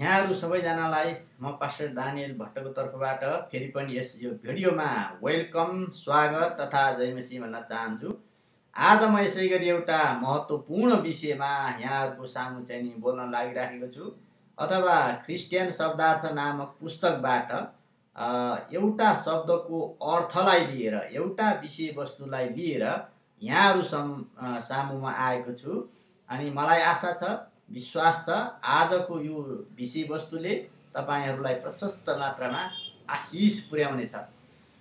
यहाँहरू सबैजनालाई म पास्टर दानियल भट्टको तर्फबाट फेरि पनि यस यो भिडियोमा वेलकम स्वागत तथा जयमसी भन्न चाहन्छु। आज म यसै गरी एउटा महत्त्वपूर्ण विषयमा यहाँहरूको सामु चाहिँ नि बोल्न लागिराखेको छु। अथवा क्रिस्चियन शब्दार्थ नामक पुस्तकबाट एउटा शब्दको अर्थलाई लिएर एउटा विषयवस्तुलाई लिएर यहाँहरू सम सामुमा आएको छु। अनि मलाई आशा छ विश्वास छ। आजको यो विषयवस्तुले तपाईँहरूलाई प्रशस्त मात्रामा आशिष पुर्याउनेछ।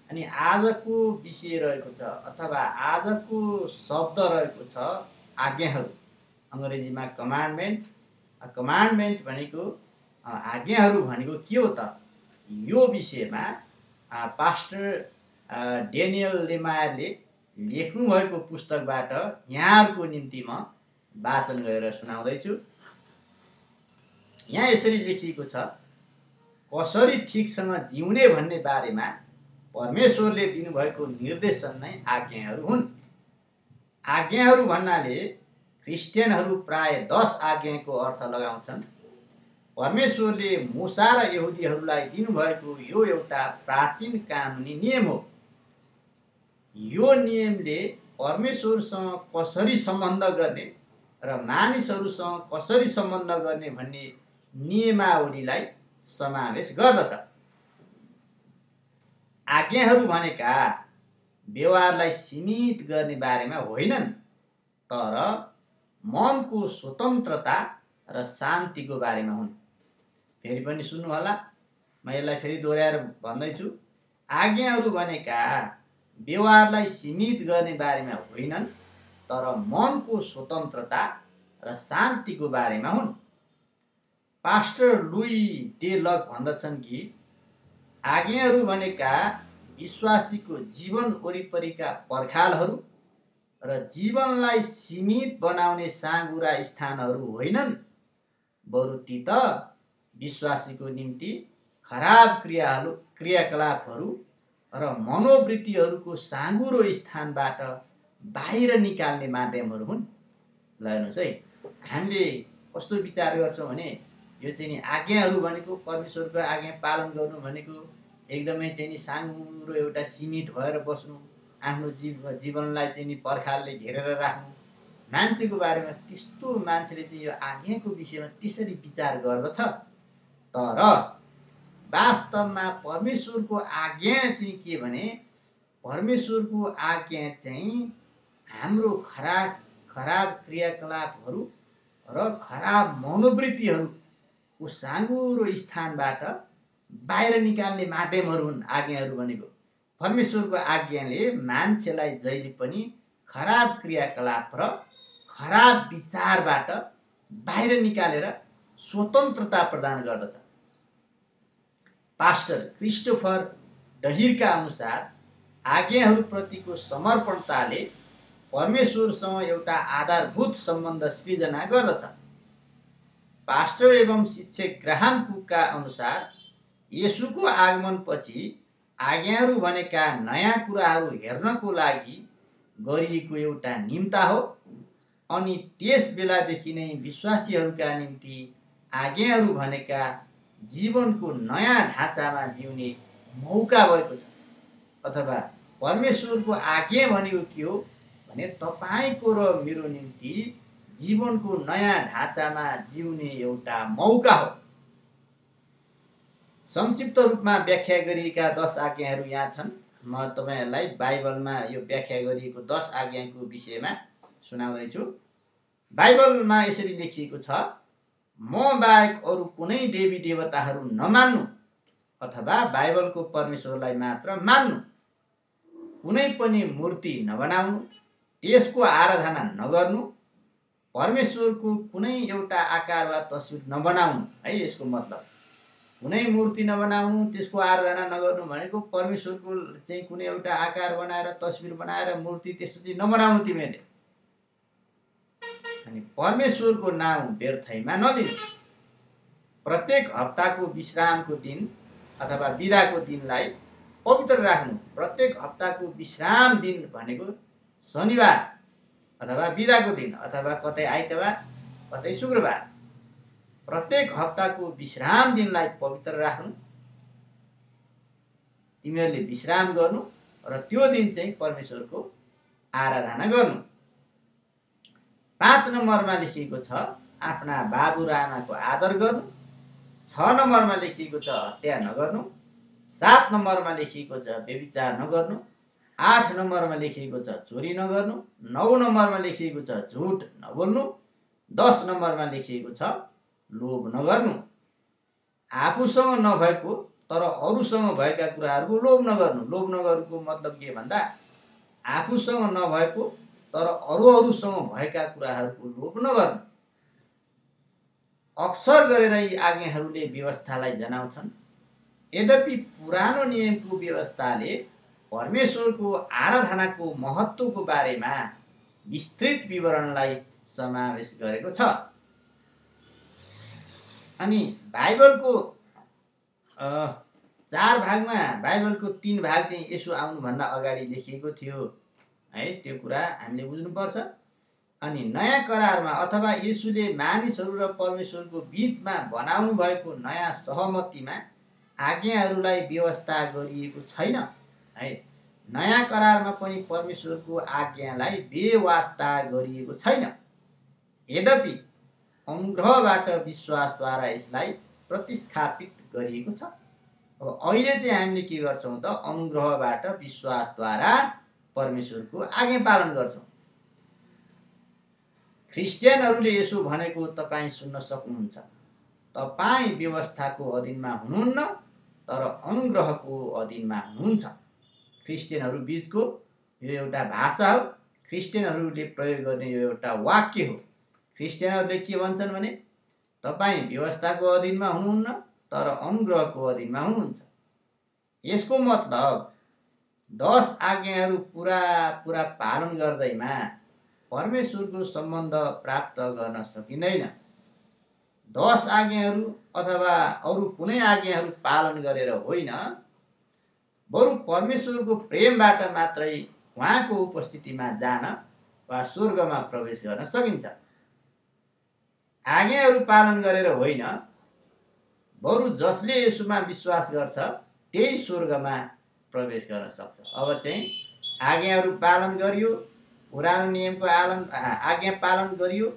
अनि आजको विषय रहेको छ अथवा आजको शब्द रहेको छ आज्ञाहरू। अङ्ग्रेजीमा कमान्डमेन्ट्स कमान्डमेन्ट भनेको आज्ञाहरू भनेको के हो त? यो विषयमा पास्टर डेनियल लेमायरले लेख्नुभएको पुस्तकबाट यहाँहरूको निम्ति म वाचन गरेर सुनाउँदैछु। यहाँ यसरी लेखिएको छ कसरी ठिकसँग जिउने भन्ने बारेमा परमेश्वरले दिनुभएको निर्देशन नै आज्ञाहरू हुन्। आज्ञाहरू भन्नाले क्रिस्चियनहरू प्राय दस आज्ञाको अर्थ लगाउँछन्। परमेश्वरले मुसा र यहुदीहरूलाई दिनुभएको यो एउटा प्राचीन कानुनी नियम हो। यो नियमले परमेश्वरसँग कसरी सम्बन्ध गर्ने र मानिसहरूसँग कसरी सम्बन्ध गर्ने भन्ने नियमावलीलाई समावेश गर्दछ। आज्ञाहरू भनेका व्यवहारलाई सीमित गर्ने बारेमा होइनन् तर मनको स्वतन्त्रता र शान्तिको बारेमा हुन्। फेरि पनि सुन्नुहोला म यसलाई फेरि दोहोऱ्याएर भन्दैछु। आज्ञाहरू भनेका व्यवहारलाई सीमित गर्ने बारेमा होइनन् तर मनको स्वतन्त्रता र शान्तिको बारेमा हुन्। पास्टर लुई डे लक भन्दछन् कि आज्ञाहरू भनेका विश्वासीको जीवन वरिपरिका पर्खालहरू र जीवनलाई सीमित बनाउने साँगुरा स्थानहरू होइनन्। बरु ती त विश्वासीको निम्ति खराब क्रियाहरू क्रियाकलापहरू र मनोवृत्तिहरूको साँगुरो स्थानबाट बाहिर निकाल्ने माध्यमहरू हुन्। ल हेर्नुहोस् है हामीले कस्तो विचार गर्छौँ भने यो चाहिँ नि आज्ञाहरू भनेको परमेश्वरको आज्ञा पालन गर्नु भनेको एकदमै चाहिँ नि सानो एउटा सीमित भएर बस्नु आफ्नो जीव जीवनलाई चाहिँ नि पर्खालले घेरेर राख्नु। मान्छेको बारेमा त्यस्तो मान्छेले चाहिँ यो आज्ञाको विषयमा त्यसरी विचार गर्दछ। तर वास्तवमा परमेश्वरको आज्ञा चाहिँ के भने परमेश्वरको आज्ञा चाहिँ हाम्रो खराब खराब क्रियाकलापहरू र खराब मनोवृत्तिहरू ऊ साँगुरो स्थानबाट बाहिर निकाल्ने माध्यमहरू हुन् आज्ञाहरू भनेको। परमेश्वरको आज्ञाले मान्छेलाई जहिले पनि खराब क्रियाकलाप र खराब विचारबाट बाहिर निकालेर स्वतन्त्रता प्रदान गर्दछ। पास्टर क्रिस्टोफर डहिरका अनुसार आज्ञाहरूप्रतिको समर्पणताले परमेश्वरसँग एउटा आधारभूत सम्बन्ध सृजना गर्दछ। पास्टर एवं शिक्षक ग्राहम कुकका अनुसार यसुको आगमनपछि आज्ञाहरू भनेका नयाँ कुराहरू हेर्नको लागि गरिएको एउटा निम्ता हो। अनि त्यस बेलादेखि नै विश्वासीहरूका निम्ति आज्ञाहरू भनेका जीवनको नयाँ ढाँचामा जिउने मौका भएको छ। अथवा परमेश्वरको आज्ञा भनेको के हो भने तपाईँको र मेरो निम्ति जीवनको नयाँ ढाँचामा जिउने एउटा मौका हो। संक्षिप्त रूपमा व्याख्या गरिएका दस आज्ञाहरू यहाँ छन्। म तपाईँहरूलाई बाइबलमा यो व्याख्या गरिएको दस आज्ञाको विषयमा सुनाउँदैछु। बाइबलमा यसरी लेखिएको छ म बाहेक अरू कुनै देवी देवताहरू नमान्नु अथवा बाइबलको परमेश्वरलाई मात्र मान्नु। कुनै पनि मूर्ति नबनाउनु त्यसको आराधना नगर्नु परमेश्वरको कुनै एउटा आकार वा तस्विर नबनाउनु है यसको मतलब। कुनै मूर्ति नबनाउनु त्यसको आराधना नगर्नु भनेको परमेश्वरको चाहिँ कुनै एउटा आकार बनाएर तस्विर बनाएर मूर्ति त्यस्तो चाहिँ नबनाउनु तिमीहरूले। अनि परमेश्वरको नाउँ व्यर्थैमा नलिनु। प्रत्येक हप्ताको विश्रामको दिन अथवा बिदाको दिनलाई पवित्र राख्नु। प्रत्येक हप्ताको विश्राम दिन भनेको शनिबार। अथवा बिदाको दिन अथवा कतै आइतबार कतै शुक्रबार। प्रत्येक हप्ताको विश्राम दिनलाई पवित्र राख्नु। तिमीहरूले विश्राम गर्नु र त्यो दिन चाहिँ परमेश्वरको आराधना गर्नु। पाँच नम्बरमा लेखिएको छ आफ्ना बाबु र आमाको आदर गर्नु। छ नम्बरमा लेखिएको छ हत्या नगर्नु। सात नम्बरमा लेखिएको छ व्यविचार नगर्नु। आठ नम्बरमा लेखिएको छ चोरी नगर्नु। नौ नम्बरमा लेखिएको छ झुट नबोल्नु। दस नम्बरमा लेखिएको छ लोभ नगर्नु। आफूसँग नभएको तर अरूसँग भएका कुराहरूको लोभ नगर्नु। लोभ नगर्नुको मतलब के भन्दा आफूसँग नभएको तर अरू अरूसँग भएका कुराहरूको लोभ नगर्नु। अक्सर गरेर यी आज्ञाहरूले व्यवस्थालाई जनाउँछन्। यद्यपि पुरानो नियमको व्यवस्थाले परमेश्वरको आराधनाको महत्त्वको बारेमा विस्तृत विवरणलाई समावेश गरेको छ। अनि बाइबलको चार भागमा बाइबलको तिन भाग चाहिँ यसो आउनुभन्दा अगाडि लेखिएको थियो। है त्यो कुरा हामीले बुझ्नुपर्छ। अनि नयाँ करारमा अथवा यसुले मानिसहरू र परमेश्वरको बिचमा बनाउनु भएको नयाँ सहमतिमा आज्ञाहरूलाई व्यवस्था गरिएको छैन। है। नयाँ करारमा पनि परमेश्वरको आज्ञालाई बेवास्ता गरिएको छैन। यद्यपि अनुग्रहबाट विश्वासद्वारा यसलाई प्रतिस्थापित गरिएको छ। अब अहिले चाहिँ हामीले के गर्छौँ त? अनुग्रहबाट विश्वासद्वारा परमेश्वरको आज्ञा पालन गर्छौँ। ख्रिस्टियनहरूले यसो भनेको तपाईँ सुन्न सक्नुहुन्छ। तपाईँ व्यवस्थाको अधीनमा हुनुहुन्न तर अनुग्रहको अधीनमा हुनुहुन्छ। ख्रिस्टियनहरू बिचको यो एउटा भाषा हो। ख्रिस्टियनहरूले प्रयोग गर्ने यो एउटा वाक्य हो। ख्रिस्टियनहरूले के भन्छन् भने तपाईँ व्यवस्थाको अधीनमा हुनुहुन्न तर अनुग्रहको अधीनमा हुनुहुन्छ। यसको मतलब दस आज्ञाहरू पुरा पुरा पालन गर्दैमा परमेश्वरको सम्बन्ध प्राप्त गर्न सकिँदैन। दस आज्ञाहरू अथवा अरू कुनै आज्ञाहरू पालन गरेर होइन बरु परमेश्वरको प्रेमबाट मात्रै उहाँको उपस्थितिमा जान वा स्वर्गमा प्रवेश गर्न सकिन्छ। आज्ञाहरू पालन गरेर होइन बरु जसले यसोमा विश्वास गर्छ त्यही स्वर्गमा प्रवेश गर्न सक्छ। अब चाहिँ आज्ञाहरू पालन गरियो पुरानो नियमको आलन आज्ञा पालन गरियो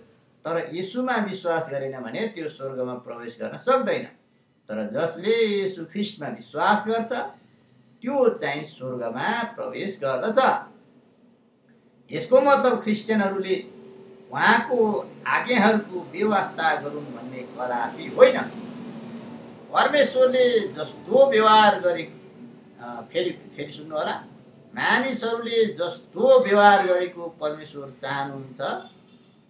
तर यसुमा विश्वास गरेन भने त्यो स्वर्गमा प्रवेश गर्न सक्दैन। तर जसले यसु ख्रिस्टमा विश्वास गर्छ त्यो चाहिँ स्वर्गमा प्रवेश गर्दछ। यसको मतलब ख्रिस्टियनहरूले उहाँको आज्ञाहरूको व्यवस्था गरौँ भन्ने कदापि होइन। परमेश्वरले जस्तो व्यवहार गरे फेरि फेरि सुन्नु होला। मानिसहरूले जस्तो व्यवहार गरेको परमेश्वर चाहनुहुन्छ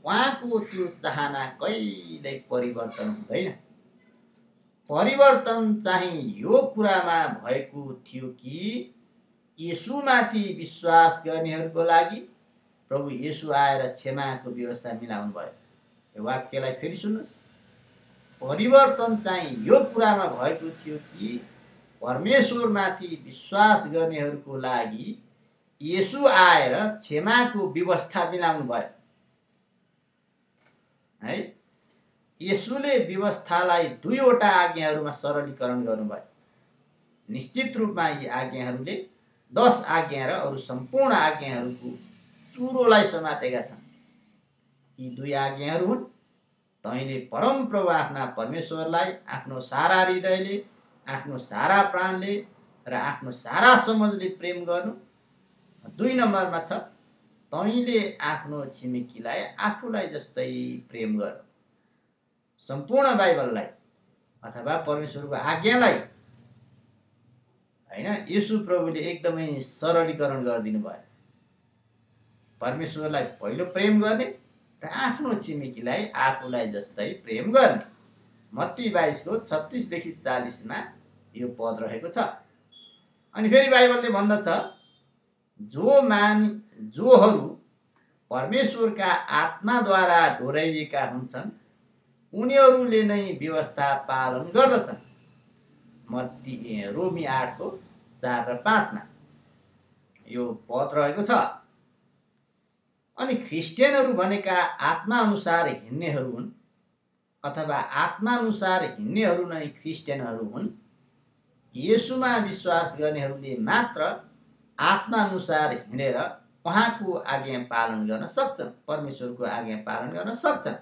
उहाँको त्यो चाहना कहिल्यै परिवर्तन हुँदैन। परिवर्तन चाहिँ यो कुरामा भएको थियो कि यसुमाथि विश्वास गर्नेहरूको लागि प्रभु यसु आएर क्षमाको व्यवस्था मिलाउनु भयो यो वाक्यलाई फेरि सुन्नुहोस्। परिवर्तन चाहिँ यो कुरामा भएको थियो कि परमेश्वरमाथि विश्वास गर्नेहरूको लागि यसु आएर क्षमाको व्यवस्था मिलाउनु भयो है? यसुले व्यवस्थालाई दुईवटा आज्ञाहरूमा सरलीकरण गर्नुभयो। निश्चित रूपमा यी आज्ञाहरूले दस आज्ञा र अरू सम्पूर्ण आज्ञाहरूको चुरोलाई समातेका छन्। यी दुई आज्ञाहरू हुन् तैँले परमप्रभु आफ्ना परमेश्वरलाई आफ्नो सारा हृदयले आफ्नो सारा प्राणले र आफ्नो सारा समझले प्रेम गर्नु। दुई नम्बरमा छ तैँले आफ्नो छिमेकीलाई आफूलाई जस्तै प्रेम गर। सम्पूर्ण बाइबललाई अथवा परमेश्वरको आज्ञालाई होइन यसु प्रभुले एकदमै सरलीकरण गरिदिनु भयो। परमेश्वरलाई पहिलो प्रेम गर्ने र आफ्नो छिमेकीलाई आफूलाई जस्तै प्रेम गर्ने। मत्ती बाइसको छत्तिसदेखि चालिसमा यो पद रहेको छ। अनि फेरि बाइबलले भन्दछ जो मान जोहरू परमेश्वरका आत्माद्वारा डोराइएका हुन्छन् उनीहरूले नै व्यवस्था पालन गर्दछन्। रोमी आठको चार र पाँचमा यो पद रहेको छ। अनि ख्रिस्टियनहरू भनेका आत्मा अनुसार हिँड्नेहरू हुन् अथवा आत्मानुसार हिँड्नेहरू नै क्रिस्चियनहरू हुन् यसुमा विश्वास गर्नेहरूले मात्र आत्मानुसार हिँडेर उहाँको आज्ञा पालन गर्न सक्छन् परमेश्वरको आज्ञा पालन गर्न सक्छन्।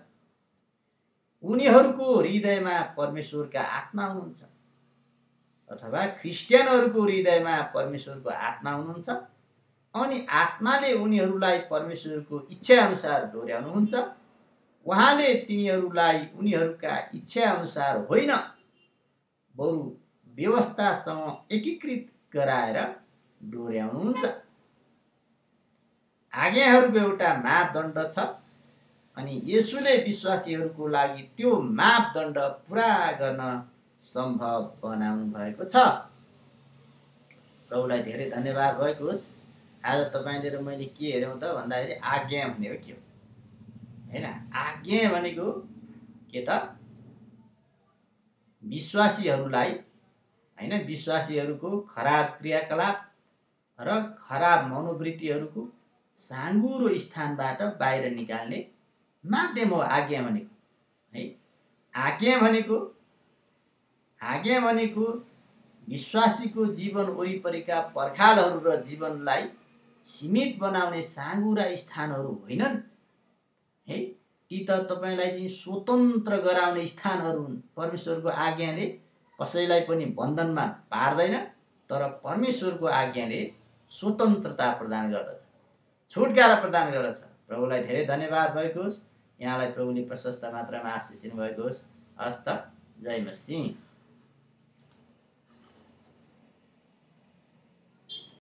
उनीहरूको हृदयमा परमेश्वरका आत्मा हुनुहुन्छ। अथवा क्रिस्चियनहरूको हृदयमा परमेश्वरको आत्मा हुनुहुन्छ। अनि आत्माले उनीहरूलाई परमेश्वरको इच्छाअनुसार डोर्याउनुहुन्छ उहाँले तिनीहरूलाई उनीहरूका इच्छाअनुसार होइन बरु व्यवस्थासँग एकीकृत गराएर डोर्याउनुहुन्छ आज्ञाहरूको एउटा मापदण्ड छ। अनि यसुले विश्वासीहरूको लागि त्यो मापदण्ड पुरा गर्न सम्भव बनाउनु भएको छ। प्रभुलाई धेरै धन्यवाद भएको होस्। आज तपाईँले मैले के हेऱ्यौँ त भन्दाखेरि आज्ञा भनेको के होइन? आज्ञा भनेको के त? विश्वासीहरूलाई होइन? विश्वासीहरूको खराब क्रियाकलाप र खराब मनोवृत्तिहरूको साँगुरो स्थानबाट बाहिर निकाल्ने माध्यम हो आज्ञा भनेको। है? आज्ञा भनेको आज्ञा भनेको विश्वासीको जीवन वरिपरिका पर्खालहरू र जीवनलाई सीमित बनाउने साँगुरा स्थानहरू होइनन्। है? ती त तपाईँलाई चाहिँ स्वतन्त्र गराउने स्थानहरू हुन्। परमेश्वरको आज्ञाले कसैलाई पनि बन्धनमा पार्दैन तर परमेश्वरको आज्ञाले स्वतन्त्रता प्रदान गर्दछ। छुटकारा प्रदान गर्दछ। प्रभुलाई धेरै धन्यवाद भएको होस् यहाँलाई प्रभुले प्रशस्त मात्रामा आशिष दिनुभएको होस्। हस्त जय मसिंह।